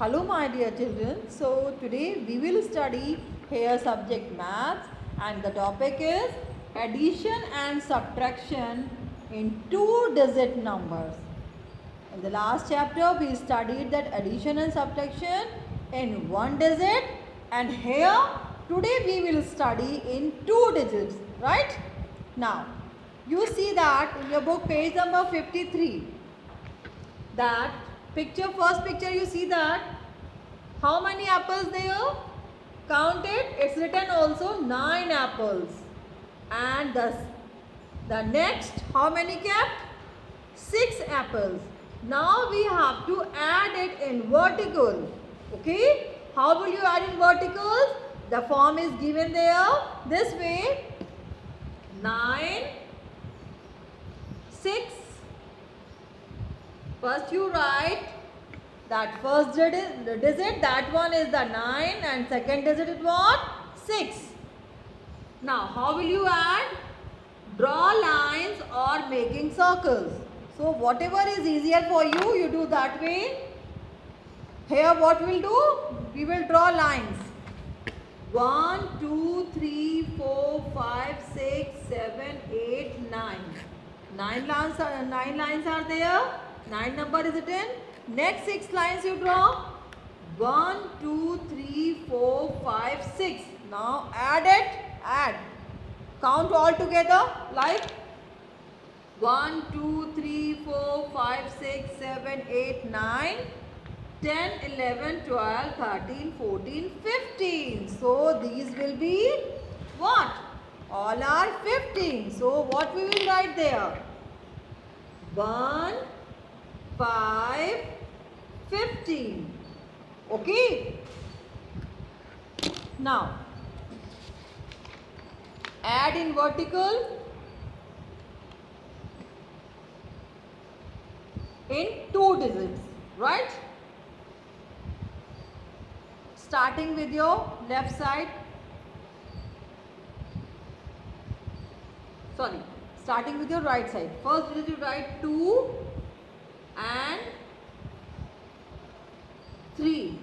Hello my dear children. So today we will study here subject maths and the topic is addition and subtraction in two digit numbers. In the last chapter we studied that addition and subtraction in one digit and here today we will study in two digits right. Now you see that in your book page number 53 that picture first picture you see that how many apples there count it it's written also nine apples. And the the next how many kept? Six apples. Now we have to add it in vertical. Okay? How will you add in verticals? The form is given there. This way 9 6 First you write that first digit, that one is the 9 and second digit is what? 6. Now how will you add? Draw lines or making circles. So whatever is easier for you, you do that way. Here what we'll do? We will draw lines. 1, 2, 3, 4, 5, 6, 7, 8, 9. 9 lines are, nine lines are there. 9 number is written. Next 6 lines you draw. 1, 2, 3, 4, 5, 6. Now add it. Add. Count all together like 1, 2, 3, 4, 5, 6, 7, 8, 9, 10, 11, 12, 13, 14, 15. So these will be what? All are 15. So what we will write there? 1, 5, 15. Okay. Now, add in vertical in two digits, right? Starting with your left side. Sorry, starting with your right side. First digit you write 2 and 3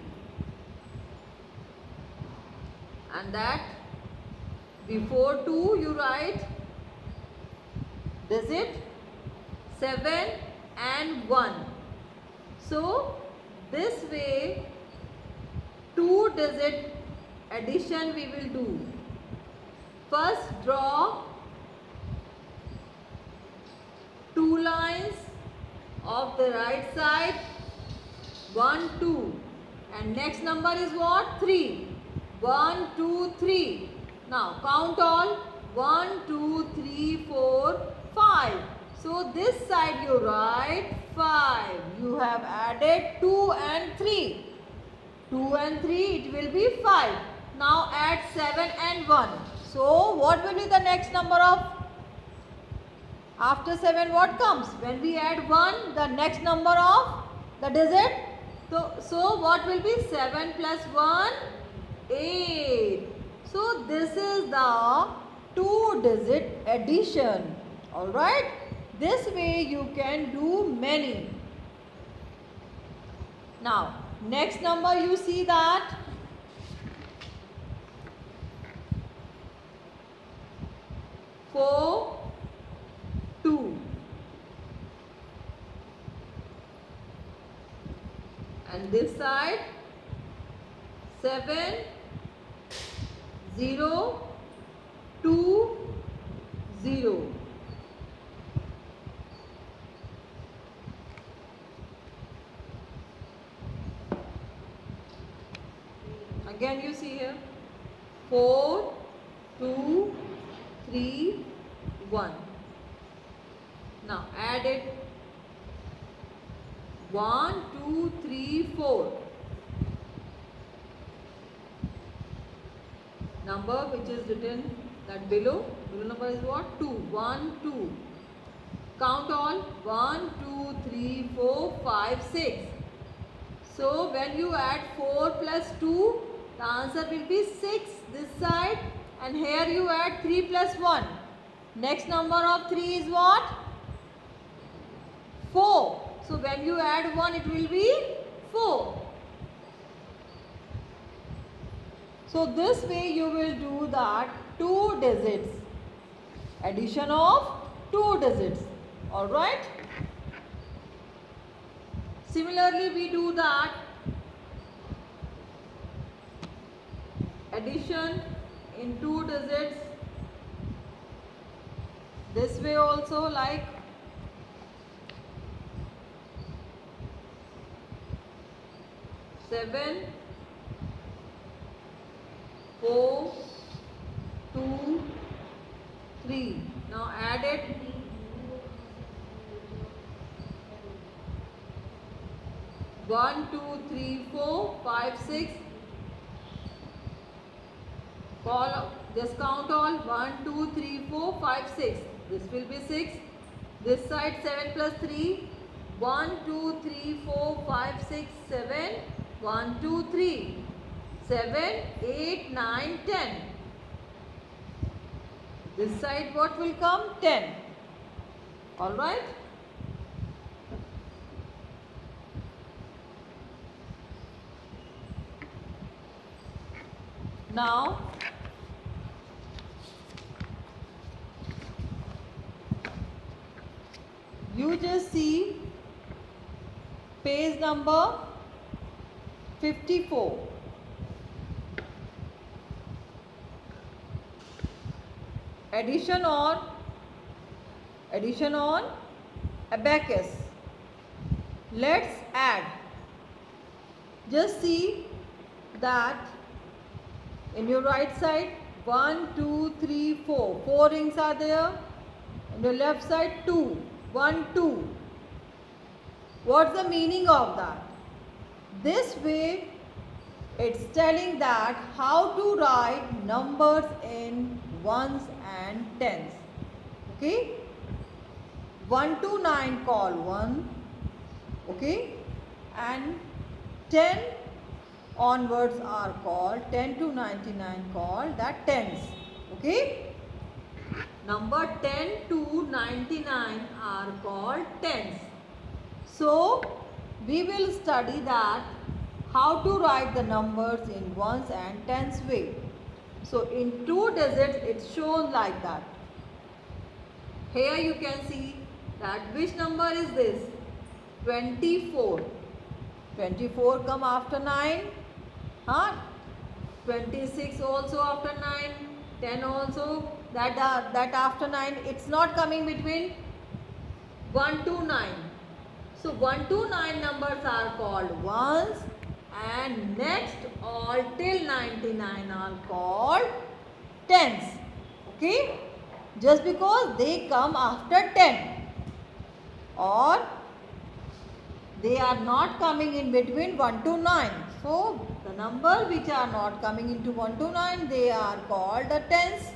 and that before 2 you write digit 7 and 1 so this way two digit addition we will do. First draw two lines of the right side 1 2 and next number is what? 3 1 2 3 now count all. 1 2 3 4 5 so this side you write 5 you have added 2 and 3 2 and 3 it will be 5 now add 7 and 1 so what will be the next number of after 7 what comes? When we add 1 the next number of the digit. So, so what will be 7 plus 1? 8. So this is the 2 digit addition. Alright. This way you can do many. Now next number you see that four 2 and this side. 7 0 2 0 again you see here. 4 2 3 1 now add it 1, 2, 3, 4. Number which is written that below. Below number is what? 2. 1, 2. Count all 1, 2, 3, 4, 5, 6. So when you add 4 plus 2, the answer will be 6 this side and here you add 3 plus 1. Next number of 3 is what? 4. So when you add 1 it will be 4. So this way you will do that two digits. Addition of two digits. Alright. Similarly we do that addition in two digits. This way also like seven four two three now add it one two three four five six call this all one two three four five six this will be six this side seven plus three one two three four five six seven One, two, three. Seven, eight, nine, ten. This side what will come? Ten. Alright? Now, you just see page number 54. Addition on addition on abacus. Let's add. Just see that in your right side 1, 2, 3, 4. 4 rings are there. On the left side 2. 1, 2. What's the meaning of that? This way it's telling that how to write numbers in ones and tens. Okay? 1 to 9 call 1. Okay? And 10 onwards are called 10 to 99 called that tens. Okay? Number 10 to 99 are called tens. So, we will study that how to write the numbers in ones and tens way. So, in two digits it's shown like that. Here you can see that which number is this? 24. 24 come after 9. Huh? 26 also after 9. 10 also. That, uh, that after 9 it's not coming between 1 to 9. So 1 to 9 numbers are called ones and next all till 99 are called tens. Okay? Just because they come after 10 or they are not coming in between 1 to 9. So the number which are not coming into 1 to 9 they are called the tens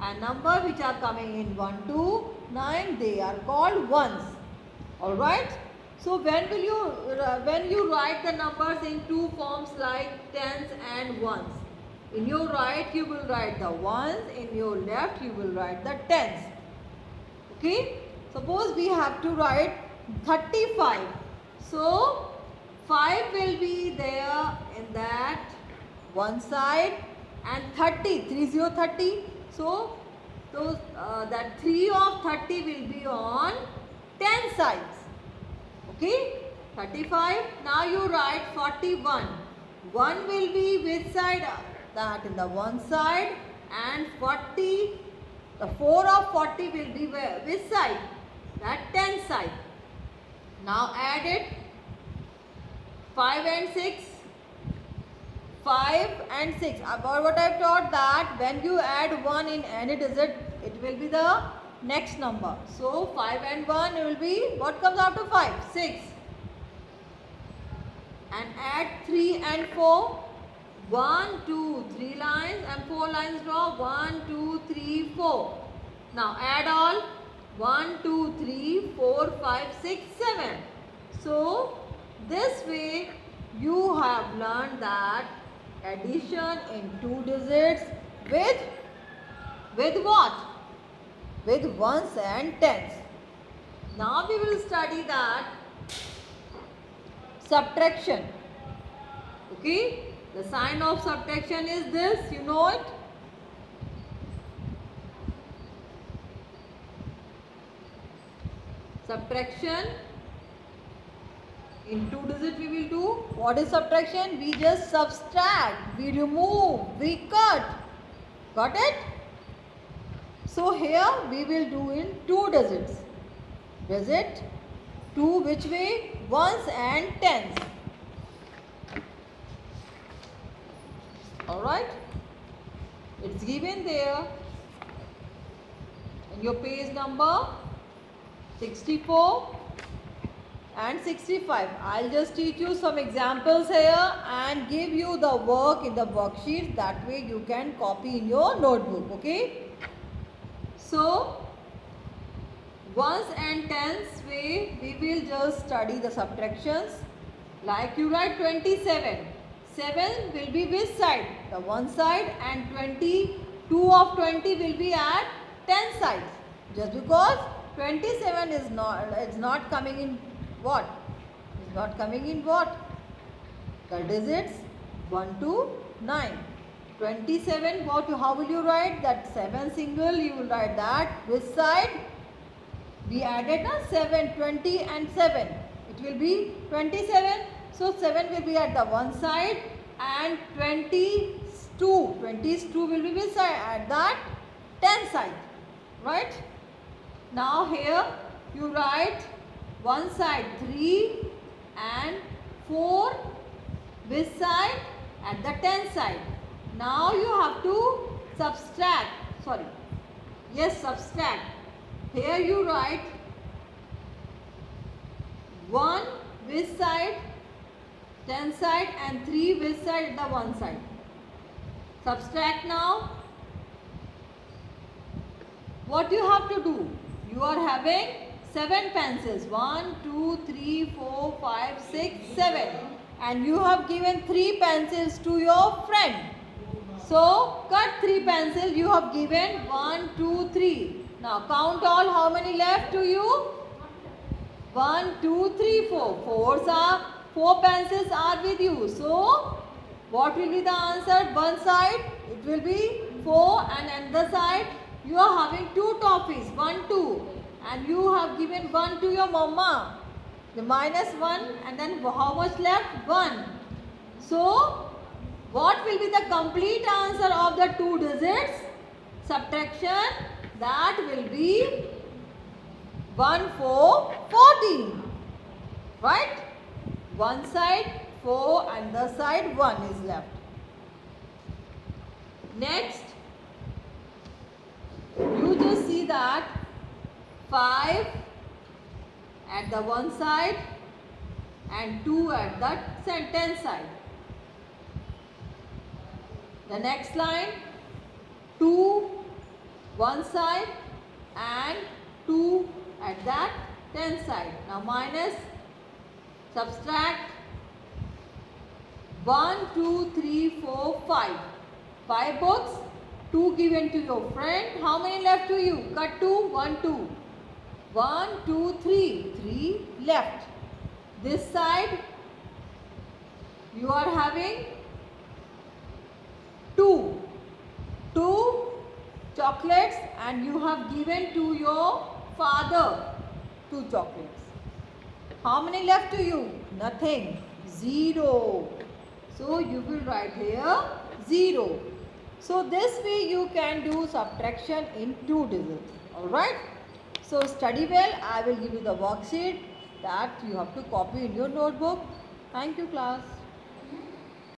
and number which are coming in 1 to 9 they are called ones. Alright. So when will you uh, when you write the numbers in two forms like tens and ones. In your right you will write the ones, in your left you will write the tens. Okay? Suppose we have to write 35. So 5 will be there in that one side and 30, 30, 30. So those, uh, that 3 of 30 will be on 10 sides. Okay, 35. Now you write 41. 1 will be which side? That in the one side and 40, the 4 of 40 will be? Which side? That 10 side. Now add it. 5 and 6. 5 and 6. About what I have taught that when you add 1 in any digit, it will be the next number. So 5 and 1 will be what comes after 5? 6. And add 3 and 4. 1, 2, 3 lines and 4 lines draw. 1, 2, 3, 4. Now add all. 1, 2, 3, 4, 5, 6, 7. So this way you have learned that addition in two digits with with what? With ones and tens. Now we will study that subtraction. Okay? The sign of subtraction is this, you know it? Subtraction in two digit we will do. What is subtraction? We just subtract, we remove, we cut. Got it? So here we will do in two digits. Digit two which way? Ones and tens. Alright? It's given there in your page number 64 and 65. I'll just teach you some examples here and give you the work in the worksheet. That way you can copy in your notebook. Okay? So, ones and tens way we will just study the subtractions. Like you write 27. 7 will be which side? The one side and 22 of 20 will be at 10 sides. Just because 27 is not, it's not coming in what? It's not coming in what? The digits 1 to 9. 27 what how will you write that 7 single you will write that. Which side we added a 7 20 and 7 it will be 27 so 7 will be at the one side and 22 22 will be which side. At that. 10 side. Right? Now here you write one side 3 and 4 this side at the 10 side. Now you have to subtract, sorry, yes subtract. Here you write 1 this side, 10 side and 3 this side the one side. Subtract now. What you have to do? You are having 7 pencils. 1, 2, 3, 4, 5, 6, 7. And you have given 3 pencils to your friend. So, cut 3 pencils. You have given one, two, three. Now, count all how many left to you? 1, 2, 3, 4. Fours are, 4 pencils are with you. So, what will be the answer? One side, it will be 4 and another side, you are having 2 toffees. 1, 2 and you have given 1 to your mama. The minus 1 and then how much left? 1. So, what will be the complete answer of the two digits? Subtraction that will be 1 4 14. Right? One side 4 and the side 1 is left. Next, you just see that 5 at the one side and 2 at the sentence side. The next line 2 one side and 2 at that 10 side. Now minus subtract 1, 2, 3, 4, 5. 5 books, 2 given to your friend. How many left to you? Cut 2, 1, 2. 1, 2, 3. 3 left. This side you are having 2. 2 chocolates and you have given to your father 2 chocolates. How many left to you? Nothing. 0. So you will write here 0. So this way you can do subtraction in 2 digits. Alright. So study well. I will give you the worksheet that you have to copy in your notebook. Thank you class.